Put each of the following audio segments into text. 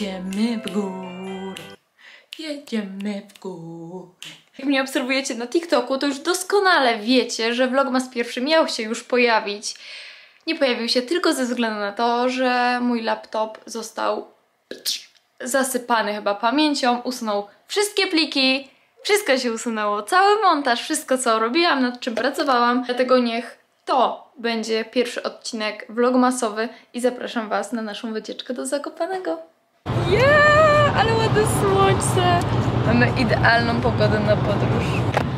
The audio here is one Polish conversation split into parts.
Jedziemy w górę. Jedziemy w górę. Jak mnie obserwujecie na TikToku, to już doskonale wiecie, że Vlogmas pierwszy miał się już pojawić. Nie pojawił się tylko ze względu na to, że mój laptop został zasypany chyba pamięcią, usunął wszystkie pliki, wszystko się usunęło, cały montaż, wszystko co robiłam, nad czym pracowałam, dlatego niech to będzie pierwszy odcinek vlogmasowy i zapraszam Was na naszą wycieczkę do Zakopanego. Yeah, ale ładne słońce! Mamy idealną pogodę na podróż.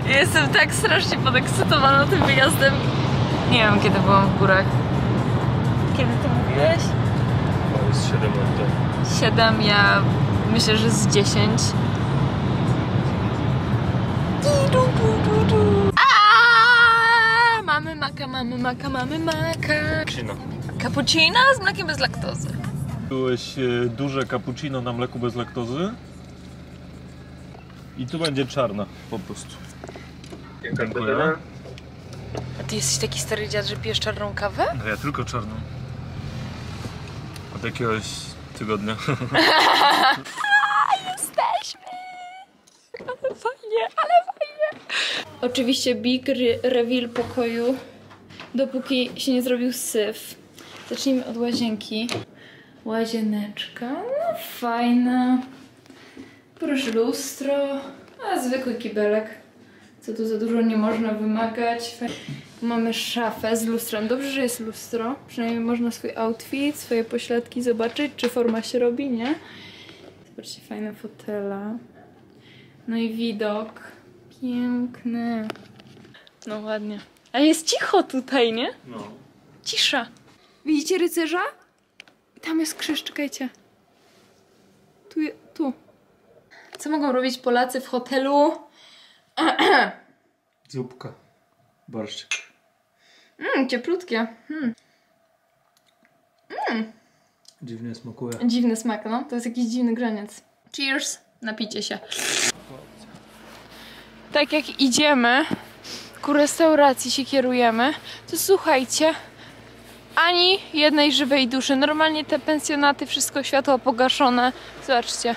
Jestem tak strasznie podekscytowana tym wyjazdem. Nie wiem kiedy byłam w górach. Kiedy to mówiłeś? To jest 7 lat temu. 7, ja myślę, że z 10. Aaaa! Mamy maka, mamy maka, mamy maka. Cappuccino. Cappuccino z mlekiem bez laktozy. Byłeś e, duże cappuccino na mleku bez laktozy. I tu będzie czarna po prostu. Dziękuję. A ty jesteś taki stary dziad, że pijesz czarną kawę? No ja tylko czarną. Od jakiegoś tygodnia. Jesteśmy! Ale fajnie, ale fajnie! Oczywiście big re reveal pokoju, dopóki się nie zrobił syf. Zacznijmy od łazienki. Łazieneczka, no fajna. Proszę lustro, a zwykły kibelek. Co tu za dużo nie można wymagać. Mamy szafę z lustrem. Dobrze, że jest lustro. Przynajmniej można swój outfit, swoje pośladki zobaczyć, czy forma się robi, nie? Zobaczcie, fajne fotela. No i widok. Piękny. No ładnie. Ale jest cicho tutaj, nie? No. Cisza. Widzicie rycerza? Tam jest krzyż, czekajcie. Tu, je, tu. Co mogą robić Polacy w hotelu? Zupka. Barszczyk. Mmm, cieplutkie. Hmm. Dziwnie smakuje. Dziwny smak, no. To jest jakiś dziwny graniec. Cheers. Napijcie się. Tak jak idziemy ku restauracji się kierujemy, to słuchajcie, ani jednej żywej duszy. Normalnie te pensjonaty, wszystko światło pogaszone. Zobaczcie.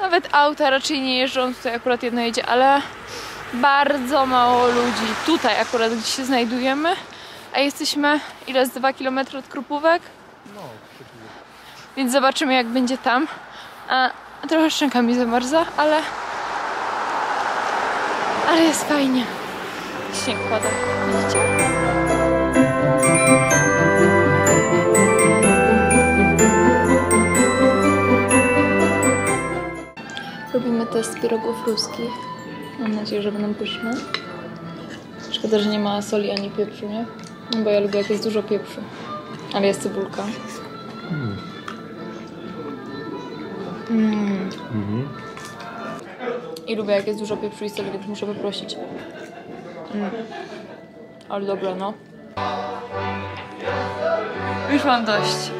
Nawet auta raczej nie jeżdżą, tutaj akurat jedno jedzie, ale bardzo mało ludzi. Tutaj akurat, gdzie się znajdujemy. A jesteśmy ile z 2 km od Krupówek? No, Więc zobaczymy jak będzie tam. A trochę szczęka mi zamarza, ale... Ale jest fajnie. Śnieg pada, widzicie? Robimy test pierogów ruskich. Mam nadzieję, że będą pyszne. Szkoda, że nie ma soli ani pieprzu, nie? No bo ja lubię jak jest dużo pieprzu. Ale jest cebulka. Mm. Mhm. I lubię jak jest dużo pieprzu i soli, więc muszę poprosić. Mm. Ale dobra, no. Już mam dość.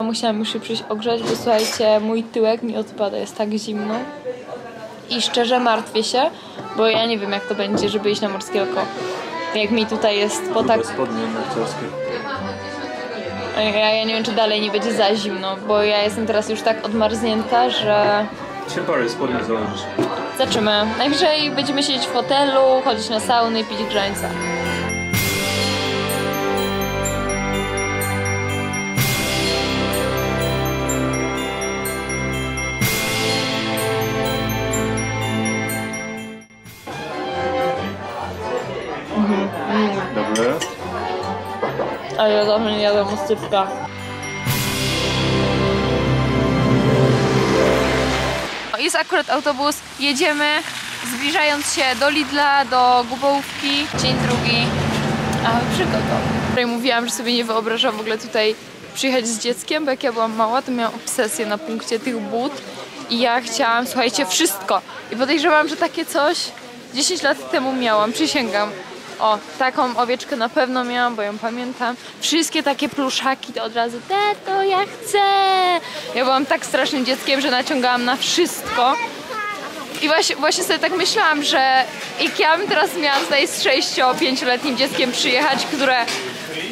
Musiałam już się przyjść ogrzać, bo słuchajcie, mój tyłek mi odpada, jest tak zimno. I szczerze martwię się, bo ja nie wiem jak to będzie, żeby iść na morskie oko. Jak mi tutaj jest po tak... spodnie narciarskie. Ja, ja nie wiem, czy dalej nie będzie za zimno, bo ja jestem teraz już tak odmarznięta, że parę spodnie założysz. Zobaczymy. Najwyżej będziemy siedzieć w hotelu, chodzić na sauny i pić grzańca. A ja dawno nie jadłam oscypka. Jest akurat autobus, jedziemy zbliżając się do Lidla, do Gubołówki. Dzień drugi, a przygoda. Której mówiłam, że sobie nie wyobrażam w ogóle tutaj przyjechać z dzieckiem, bo jak ja byłam mała, to miałam obsesję na punkcie tych but i ja chciałam, słuchajcie, wszystko. I podejrzewam, że takie coś 10 lat temu miałam, przysięgam. O, taką owieczkę na pewno miałam, bo ją pamiętam. Wszystkie takie pluszaki to od razu, tato, ja chcę! Ja byłam tak strasznym dzieckiem, że naciągałam na wszystko. I właśnie, właśnie sobie tak myślałam, że jak ja bym teraz miała tutaj z 6-5-letnim dzieckiem przyjechać, które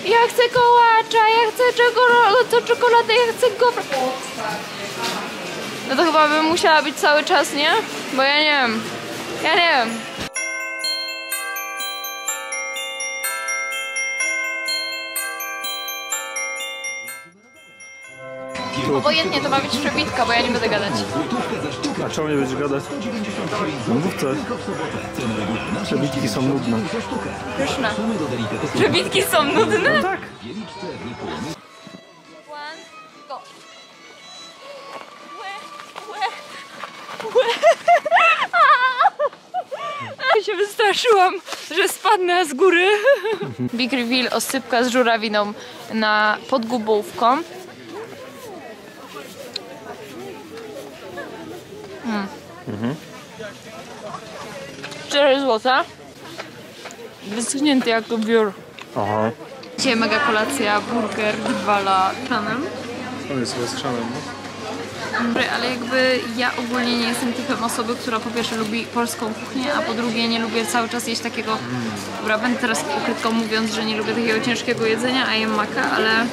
Ja chcę kołacza, ja chcę czekoladę, to czekoladę, ja chcę gofra. No to chyba bym musiała być cały czas, nie? Bo ja nie wiem. Ja nie wiem. Obojętnie to ma być przebitka, bo ja nie będę gadać. A czemu nie będziesz gadać? No mów coś. Przebitki są nudne. Pyszne. Przebitki są nudne? Tak. Łe. Ja się wystraszyłam, że spadnę z góry. Big reveal, osypka z żurawiną na podgubówką. Mm. 4 złota. Wyschnięty jak biur. Aha. Dzisiaj mega kolacja, burger, dwala, planem. On jest rozchrzany, no. Dobry, ale jakby ja ogólnie nie jestem typem osoby, która po pierwsze lubi polską kuchnię, a po drugie nie lubię cały czas jeść takiego... Dobra, będę teraz ukrytką mówiąc, że nie lubię takiego ciężkiego jedzenia, a jem maka, ale...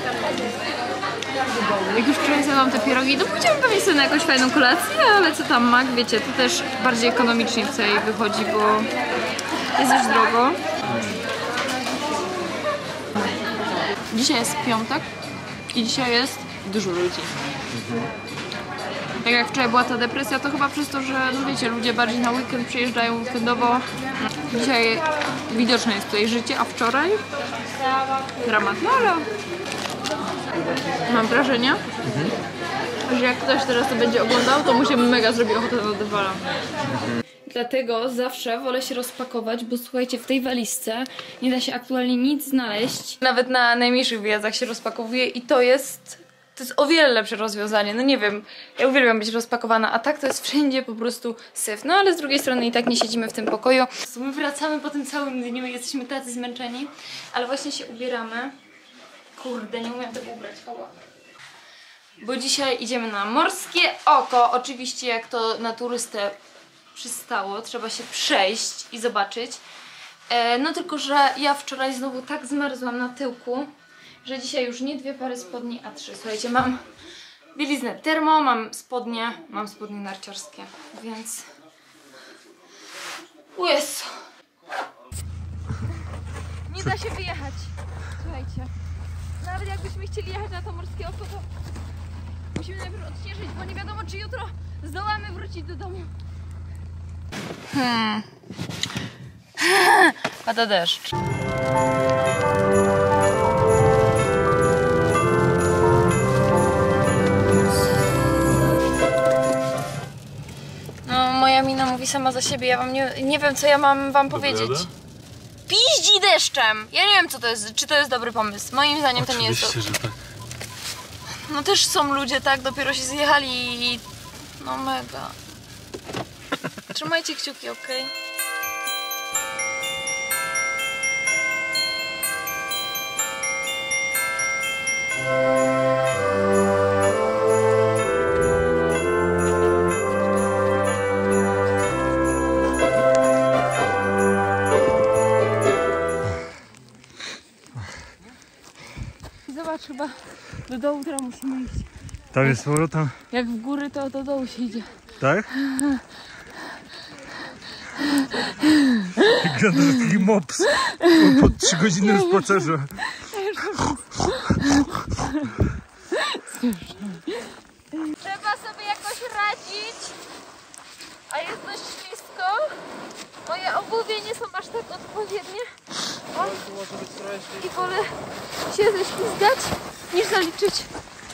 Jak już wczoraj zjadłam te pierogi, to pójdziemy pewnie sobie na jakąś fajną kolację, ale co tam mak, wiecie, to też bardziej ekonomicznie w całej wychodzi, bo jest już drogo. Dzisiaj jest piątek i dzisiaj jest dużo ludzi. Tak jak wczoraj była ta depresja, to chyba przez to, że no wiecie, ludzie bardziej na weekend przyjeżdżają weekendowo. Dzisiaj widoczne jest tutaj życie, a wczoraj dramat. No ale mam wrażenie, że jak ktoś teraz to będzie oglądał, to mu się mega zrobi ochotę na dywala. Dlatego zawsze wolę się rozpakować, bo słuchajcie, w tej walizce nie da się aktualnie nic znaleźć. Nawet na najmniejszych wyjazdach się rozpakowuje i to jest to jest o wiele lepsze rozwiązanie. No nie wiem, ja uwielbiam być rozpakowana, a tak to jest wszędzie po prostu syf. No ale z drugiej strony i tak nie siedzimy w tym pokoju. My wracamy po tym całym dniu, jesteśmy tacy zmęczeni, ale właśnie się ubieramy. Kurde, nie umiem tego ubrać, koła. Bo dzisiaj idziemy na morskie oko. Oczywiście jak to na turystę przystało, trzeba się przejść i zobaczyć. E, no tylko, że ja wczoraj znowu tak zmarzłam na tyłku, że dzisiaj już nie dwie pary spodni, a trzy. Słuchajcie, mam bieliznę termo, mam spodnie, mam spodnie narciarskie, więc... Jezu. Nie da się wyjechać. Słuchajcie. Nawet jakbyśmy chcieli jechać na to morskie oko, to musimy najpierw odśnieżyć, bo nie wiadomo, czy jutro zdołamy wrócić do domu. Hmm. Pada deszcz. No, moja mina mówi sama za siebie. Ja wam nie, nie wiem, co ja mam wam powiedzieć. Piździ deszczem! Ja nie wiem, co to jest, czy to jest dobry pomysł. Moim zdaniem to nie jest. Oczywiście, że tak. No też są ludzie, tak? Dopiero się zjechali i. No mega. Trzymajcie kciuki, okej? Zobacz, chyba do dołu teraz musimy iść. Tam jest powrotem. Jak w góry, to do dołu się idzie. Tak? Wygląda jak taki mops po, po 3 godzinnym spacerze. Trzeba sobie jakoś radzić, a jest dość ślisko. Moje obuwie nie są aż tak odpowiednie. I wolę się ześlizgać, niż zaliczyć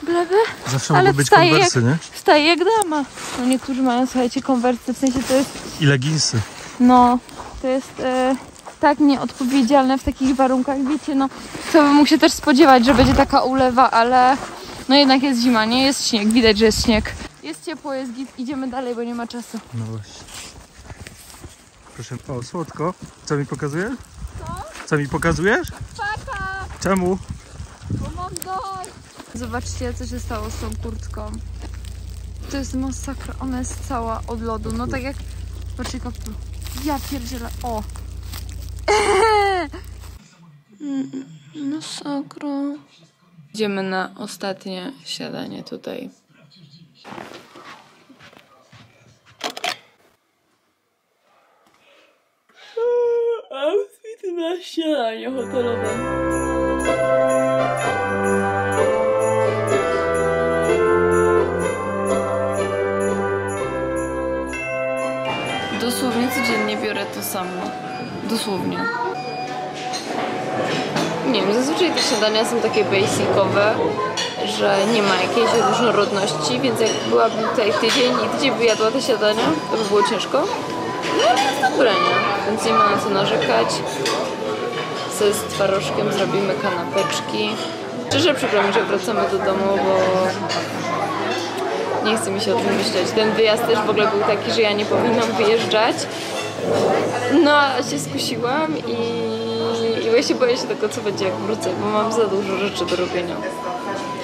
glebę. Zawsze Ale mogą być wstaje konwersy, jak, nie? Wstaje jak dama. No niektórzy mają, słuchajcie, konwersy, w sensie to jest I leginsy. No, to jest e, tak nieodpowiedzialne w takich warunkach, wiecie, no co by mógł się też spodziewać, że będzie taka ulewa, ale no jednak jest zima, nie? Jest śnieg, widać, że jest śnieg. Jest ciepło, jest git, idziemy dalej, bo nie ma czasu. No właśnie. Proszę, o słodko. Co mi pokazujesz? Co? Mi pokazujesz? Papa, Czemu? bo mam dość. Zobaczcie, co się stało z tą kurtką. To jest masakra, ona jest cała od lodu, no tak jak... Patrzcie, kaptur. Ja pierdzielę, o! Masakra. Idziemy na ostatnie siadanie tutaj. Na śniadanie hotelowe. Dosłownie codziennie biorę to samo. Dosłownie. Nie wiem, zazwyczaj te śniadania są takie basicowe, że nie ma jakiejś różnorodności, więc jak byłabym tutaj tydzień i tydzień by jadła te śniadania, to by było ciężko. No ale jest dobre, nie? Więc nie ma na co narzekać. Co z twarożkiem zrobimy kanapeczki. Szczerze przykro mi, że wracamy do domu, bo nie chce mi się o tym myśleć. Ten wyjazd też w ogóle był taki, że ja nie powinnam wyjeżdżać. No, ale się skusiłam i, i właśnie boję się tego, co będzie jak wrócę, bo mam za dużo rzeczy do robienia.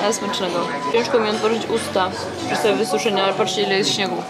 Ale smacznego. Ciężko mi otworzyć usta przez te wysuszenia, ale patrzcie ile jest śniegu.